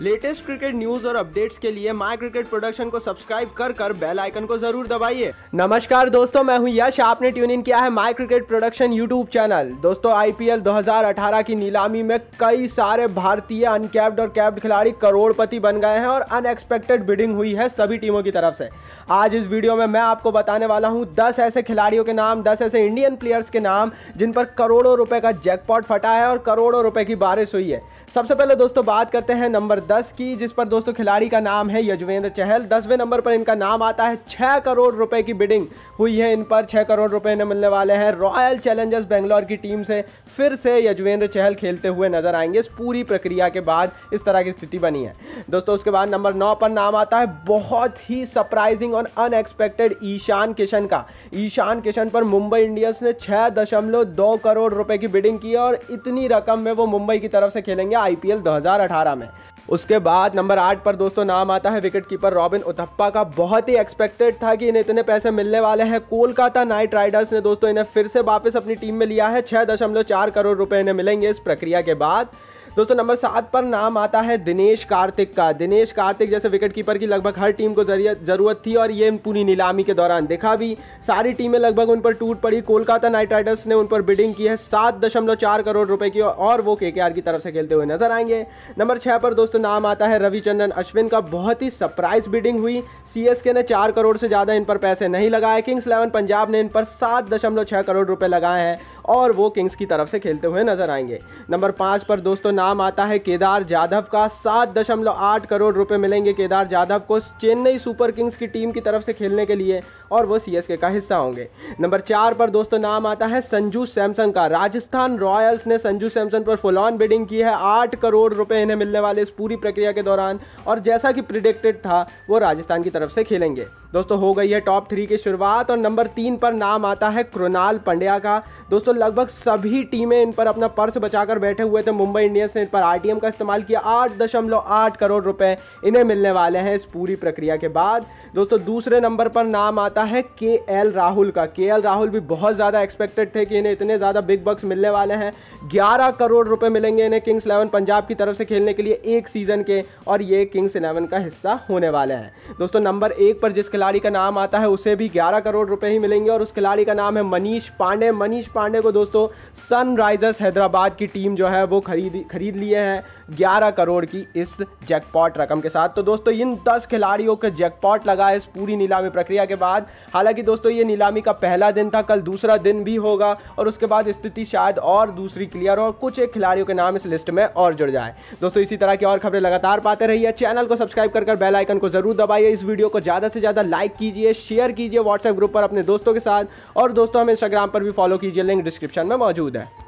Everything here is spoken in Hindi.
लेटेस्ट क्रिकेट न्यूज़ और अपडेट्स के लिए माय क्रिकेट प्रोडक्शन को सब्सक्राइब कर कर बेल आइकन को ज़रूर दबाइए। नमस्कार दोस्तों, मैं हूँ यश। आपने ट्यून इन किया है my cricket production YouTube channel. दोस्तों आईपीएल 2018 की नीलामी में कई सारे भारतीय अनकैप्ड और कैप्ड खिलाड़ी करोड़पति बन गए हैं और अनएक्सपेक्टेड बिडिंग हुई है सभी टीमों की तरफ़ से। आज इस वीडियो में मैं आपको बताने वाला हूँ दस ऐसे खिलाड़ियों के नाम, दस ऐसे इंडियन प्लेयर्स के नाम, जिन पर करोड़ों रुपए का जैकपॉट फटा है और करोड़ों रुपए की बारिश हुई है। सबसे पहले दोस्तों, बात करते हैं नंबर दस की, जिस पर दोस्तों खिलाड़ी का नाम है यजवेंद्र चहल। दसवें नंबर पर इनका नाम आता है छह करोड़ रुपए की बिडिंग हुई है इन पर। छह करोड़ रुपए इन्हें मिलने वाले हैं। रॉयल चैलेंजर्स बेंगलोर की टीम से फिर से यजवेंद्र चहल खेलते हुए नज़र आएँगे। इस पूरी प्रक्रिया के बाद इस तरह की स्थिति बनी है। दोस्तों, उसके बाद नंबर नौ पर नाम आता है बहुत ही सरप्राइजिंग और अनएक्सपेक्टेड ईशान किशन का। ईशान किशन पर मुंबई इंडियंस ने छह दशमलव दो करोड़ रुपए की बिडिंग की और इतनी रकम में वो मुंबई की तरफ़ से खेलेंगे आईपीएल 2018 में। उसके बाद नंबर आठ पर दोस्तों नाम आता है विकेट कीपर रॉबिन उथप्पा का। बहुत ही एक्सपेक्टेड था कि इन्हें इतने पैसे मिलने वाले हैं। कोलकाता नाइट राइडर्स ने दोस्तों इन्हें फिर से वापस अपनी टीम में लिया है। चार करोड़ रुपए इन्हें मिलेंगे इस प्रक्रिया के बाद। दोस्तों, नंबर सात पर नाम आता है दिनेश कार्तिक का। दिनेश कार्तिक जैसे विकेट कीपर की लगभग हर टीम को ज़रूरत थी और ये पूरी नीलामी के दौरान देखा भी। सारी टीमें लगभग उन पर टूट पड़ी। कोलकाता नाइट राइडर्स ने उन पर बिडिंग की है सात दशमलव चार करोड़ रुपए की और वो के की तरफ़ से खेलते हुए नज़र आएँगे। नंबर छह पर दोस्तों, नाम आता है रविचंद्रन अश्विन का। बहुत ही सरप्राइज़ बिडिंग हुई। सीएसके ने चार करोड़ से ज़्यादा इन पर पैसे नहीं लगाए। किंग्स इलेवन पंजाब ने इन पर सात दशमलव छह करोड़ रुपए लगाए हैं। और वो किंग्स की तरफ़ से खेलते हुए नज़र आएँगे। नंबर पाँच पर दोस्तों नाम आता है केदार जाधव का। सात दशमलव आठ करोड़ रुपए मिलेंगे केदार जाधव को चेन्नई सुपर किंग्स की टीम की तरफ़ से खेलने के लिए और वो सी का हिस्सा होंगे। नंबर चार पर दोस्तों नाम आता है संजू सैमसन का। राजस्थान रॉयल्स ने संजू सैमसन पर फुल ऑन बिडिंग की है। आठ करोड़ रुपए इन्हें मिलने वाले इस पूरी प्रक्रिया के दौरान और जैसा कि प्रिडिक्टेड था, वो राजस्थान की तरफ़ से खेलेंगे। दोस्तों, हो गई है टॉप थ्री की शुरुआत और नंबर तीन पर नाम आता है कृणाल पंड्या का। दोस्तों, लगभग सभी टीमें इन पर अपना पर्स बचाकर बैठे हुए थे। मुंबई इंडियंस ने इन पर आरटीएम का इस्तेमाल किया। आठ दशमलव आठ करोड़ रुपए इन्हें मिलने वाले हैं इस पूरी प्रक्रिया के बाद। दोस्तों, दूसरे नंबर पर नाम आता है के एल राहुल का। के एल राहुल भी बहुत ज़्यादा एक्सपेक्टेड थे कि इन्हें इतने ज़्यादा बिग बक्स मिलने वाले हैं। ग्यारह करोड़ रुपए मिलेंगे इन्हें किंग्स इलेवन पंजाब की तरफ़ से खेलने के लिए एक सीज़न के और ये किंग्स इलेवन का हिस्सा होने वाले हैं। दोस्तों नंबर एक पर जिस खिलाड़ी का नाम आता है, उसे भी 11 करोड़ रुपए ही मिलेंगे और उस खिलाड़ी का नाम है मनीष पांडे। मनीष पांडे को दोस्तों सनराइजर्स हैदराबाद की टीम जो है वो खरीद खरीद लिए हैं 11 करोड़ की इस जैकपॉट रकम के साथ। तो दोस्तों, इन 10 खिलाड़ियों के जैकपॉट लगा इस पूरी नीलामी प्रक्रिया के बाद। हालाँकि दोस्तों, ये नीलामी का पहला दिन था, कल दूसरा दिन भी होगा और उसके बाद स्थिति शायद और दूसरी क्लियर और कुछ एक खिलाड़ियों के नाम इस लिस्ट में और जुड़ जाए। दोस्तों, इसी तरह की और खबरें लगातार पाते रहिए। चैनल को सब्सक्राइब कर बेल आइकन को ज़रूर दबाइए। इस वीडियो को ज़्यादा से ज़्यादा लाइक कीजिए शेयर कीजिए व्हाट्सएप ग्रुप पर अपने दोस्तों के साथ और दोस्तों, हमें इंस्टाग्राम पर भी फॉलो कीजिए लिंक डिस्क्रिप्शन में मौजूद है।